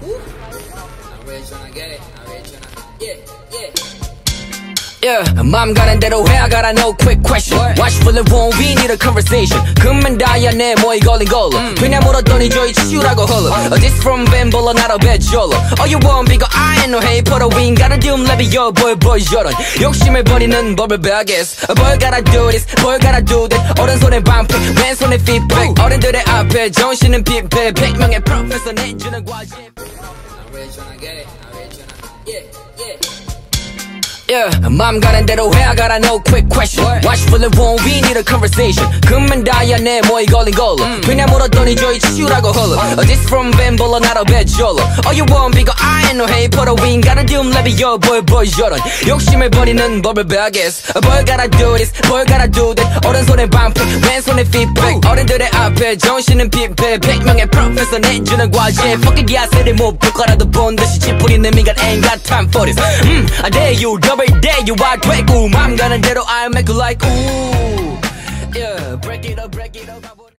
I'm really tryna get it. I'm really tryna. Yeah, yeah. Yeah, 맘 가는 대로 해 I gotta know quick question Watch for the one we need a conversation 금면 다야 내 뭐이 걸린 걸로 그냥 물었더니 저희 치우라고 흘러 uh, This from Bambola not a bad jolo All you want bigger I ain't no hate Put a wing gotta do let me yo boy boy 저런 욕심을 버리는 법을 배우겠어 Boy gotta do this boy gotta do that 오른손에 방패 왼손에 feedback 어른들의 앞에 정신은 빗배 백명의 프로페서 내주는 과제 I'm really tryna get it. I'm really tryna. Yeah, yeah. Yeah, 맘 가는 대로 해 I gotta know quick question Watch for the one we need a conversation 금면 다야 내 뭐이 걸린 걸로 그냥 물었더니 저희 치우라고 흘러 uh, This from Bambola not a bad jolo All you want bigger I ain't no hate Put a wing gotta do let me yo boy boy 저런 욕심을 버리는 법을 배우겠어 Boy gotta do this boy gotta do that 오른손에 방패 왼손에 feedback 어른들의 앞에 정신은 빗배 백명의 프로페서 내주는 과제 Fuck it yeah 세를 못볼 거라도 본 듯이 찌푸리는 민간 ain't got time for this 음, I dare you double dare you I 되고 맘 가는 대로 I'll make you like ooh Yeah break it up break it up up.